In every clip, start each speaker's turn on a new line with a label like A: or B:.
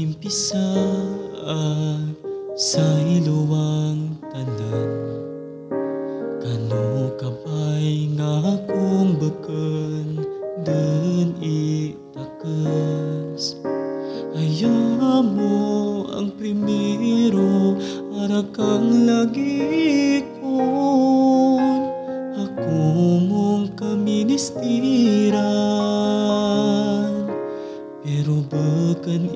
A: nagimpisaan sa iluwang tanan. Kano kabay nga akong beken den itakas. Ayaw mo ang primero Ara kang lagi kon Ako mong kaministiran Pero bakan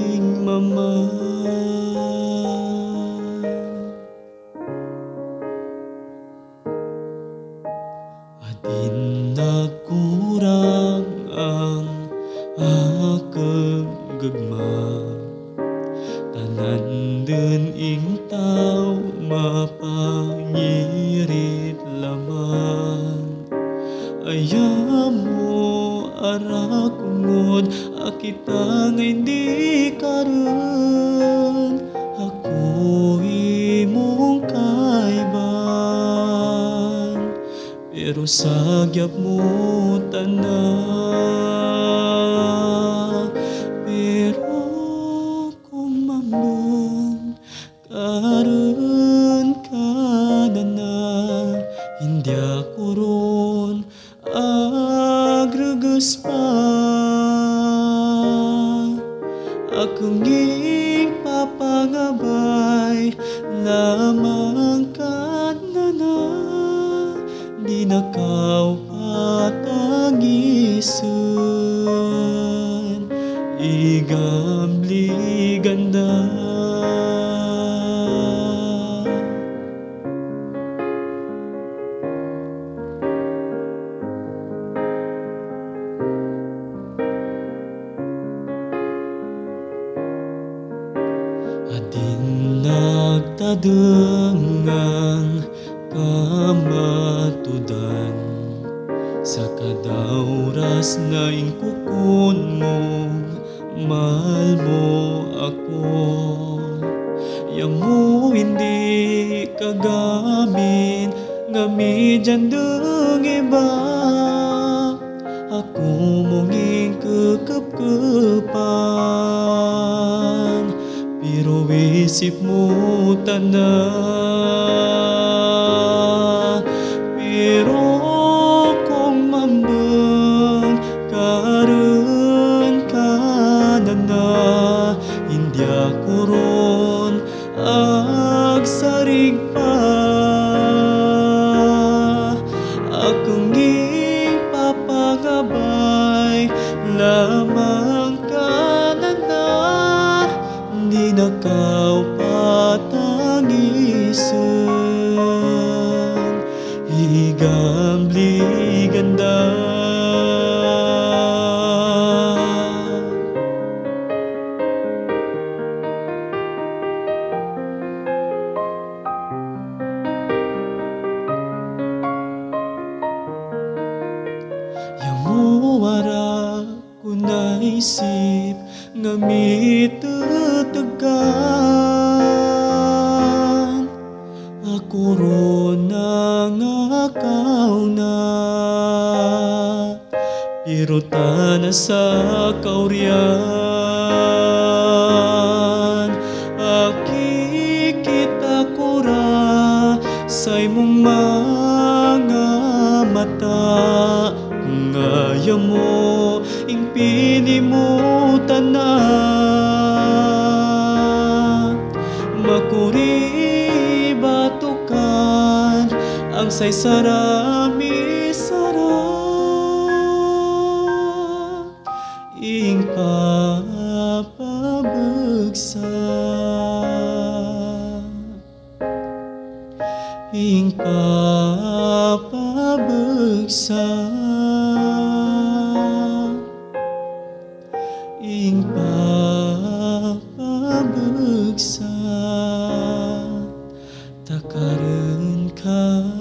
A: ing mama. Adin nagkurang ang akong gagma Tanan din ing tao mapangirit lamang. Ayaw mo ara kungod akita Pero sagyap mo tanan Pero kung mamon karon ka na Hindi ako ron agregas pa. Akong ing papangabay lamang ka Di na kau patangisan Igambli ganda Adin nagtadengang kamatudan Sa kada oras na ingkukon mo Mahal mo ako. Yang mo hindi kagamin Ngamidyan deng iba. Ako mong kekep-kepan Pero isip mo tanan Pero kung mambang karon ka na na Hindi ako ron agsarig pa. Akong ipapagabay lamang ka Di na kau patangisan Higambli ganda Yang muwara ko naisip nga mitutugan Ako ron nangakaw na. Pero tana sa kauryan Akikita ko ra sa imong mga mata. Kung ayaw mo, ing pinimutan na ang saysarami sarap ing papabagsa ing papabagsa ing papabagsa takarun ka.